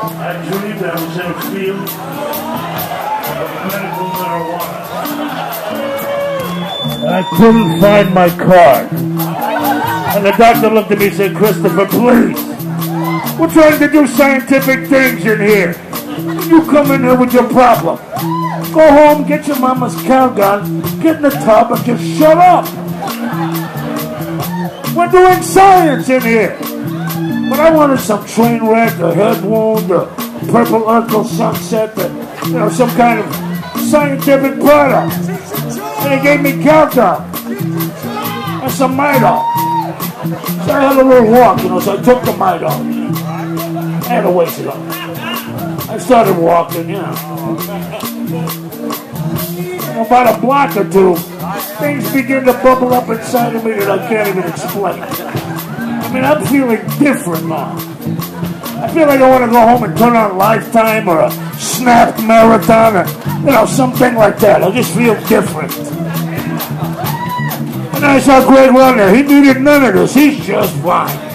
Actually, that was in a field of medical marijuana. And I couldn't find my card. And the doctor looked at me and said, Christopher, please. We're trying to do scientific things in here. You come in here with your problem. Go home, get your mama's Calgon, get in the tub, and just shut up. We're doing science in here. But I wanted some train wreck, a head wound, a purple Urkel sunset, a, you know, some kind of scientific product. And they gave me Calgon and some Midol. So I had a little walk, you know, so I took the Midol. I had to waste it up. I started walking, you know. About a block or two, things begin to bubble up inside of me that I can't even explain. I mean, I'm feeling different now. I feel like I want to go home and turn on Lifetime or a Snapped Marathon or, you know, something like that. I just feel different. And I saw Greg Runner. He needed none of this. He's just fine.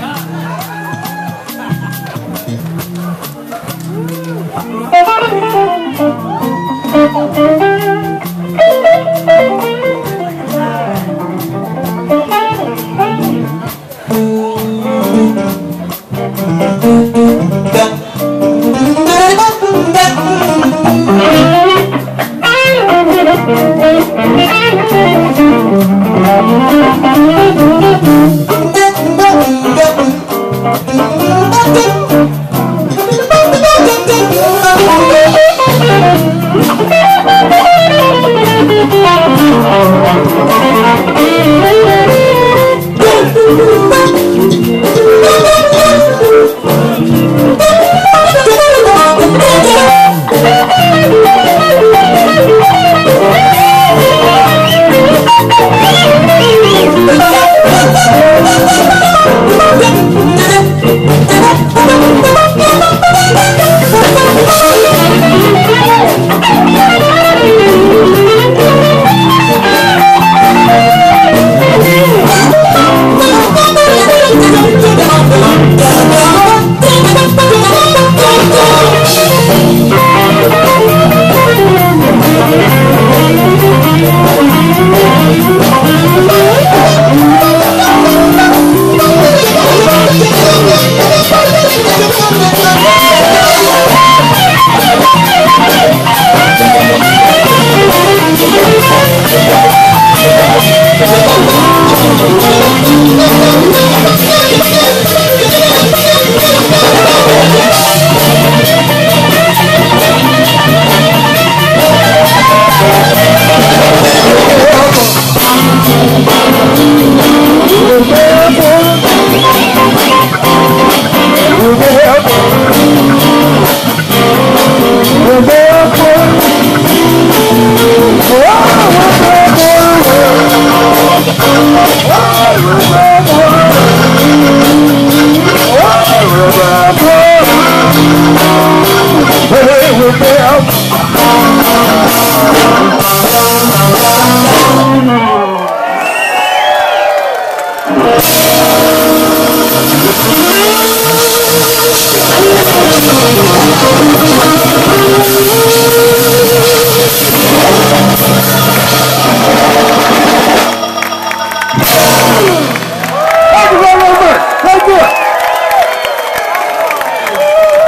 Thank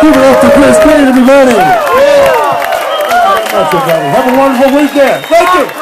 Give it up to Chris Cain, everybody. Have a wonderful weekend. Thank you.